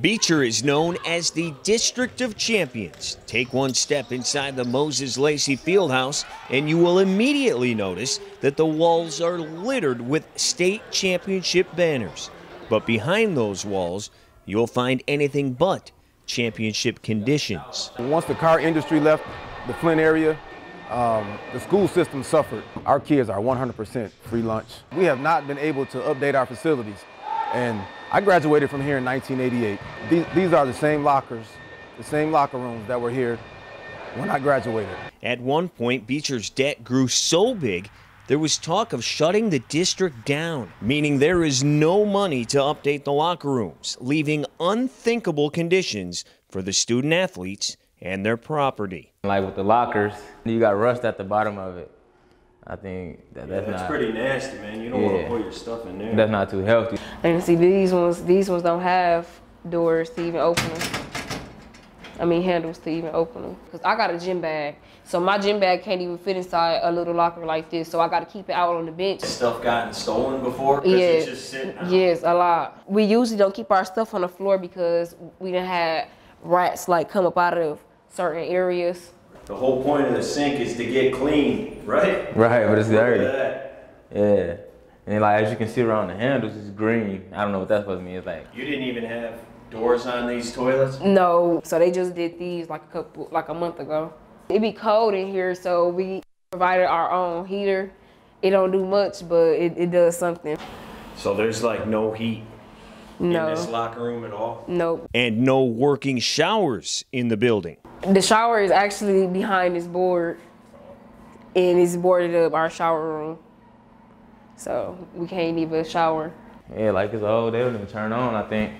Beecher is known as the District of Champions. Take one step inside the Moses Lacey Fieldhouse, and you will immediately notice that the walls are littered with state championship banners. But behind those walls, you'll find anything but championship conditions. Once the car industry left the Flint area, um, the school system suffered. Our kids are 100% free lunch. We have not been able to update our facilities. And I graduated from here in 1988. These, these are the same lockers, the same locker rooms that were here when I graduated. At one point, Beecher's debt grew so big, there was talk of shutting the district down, meaning there is no money to update the locker rooms, leaving unthinkable conditions for the student athletes and their property. Like with the lockers, you got rust at the bottom of it. I think that, that's, yeah, that's not pretty nasty, man. You don't yeah, want to put your stuff in there. That's not too healthy. And see, these ones, these ones don't have doors to even open them. I mean, handles to even open them. Cause I got a gym bag, so my gym bag can't even fit inside a little locker like this. So I got to keep it out on the bench. Stuff gotten stolen before? Yes, yes, a lot. We usually don't keep our stuff on the floor because we didn't have rats like come up out of certain areas. The whole point of the sink is to get clean, right? Right, but it's dirty. Yeah. And like as you can see around the handles, it's green. I don't know what that's supposed to mean. It's like you didn't even have doors on these toilets. No, so they just did these like a couple, like a month ago. It be cold in here, so we provided our own heater. It don't do much, but it, it does something. So there's like no heat no. in this locker room at all? Nope. And no working showers in the building. The shower is actually behind this board and it's boarded up our shower room. So we can't even shower. Yeah, like it's old, they don't even turn on, I think.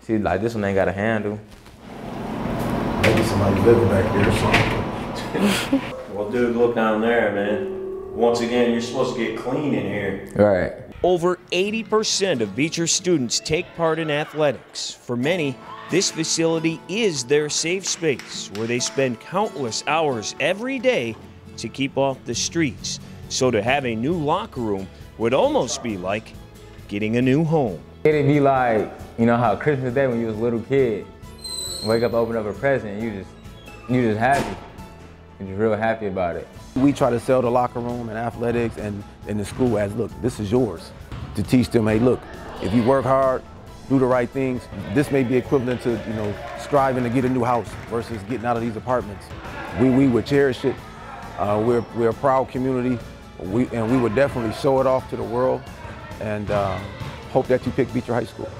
See, like this one ain't got a handle. Maybe somebody living back there or something. well, dude, look down there, man. Once again, you're supposed to get clean in here. Right. Over 80% of Beecher students take part in athletics. For many, this facility is their safe space where they spend countless hours every day to keep off the streets. So to have a new locker room would almost be like getting a new home. It'd be like, you know how Christmas Day when you was a little kid, wake up, open up a present, you just, you just happy. You're just real happy about it. We try to sell the locker room and athletics and in the school as, look, this is yours. To teach them, hey, look, if you work hard, do the right things, this may be equivalent to, you know, striving to get a new house versus getting out of these apartments. We, we would cherish it. Uh, we're, we're a proud community, we, and we would definitely show it off to the world and uh, hope that you pick Beecher High School.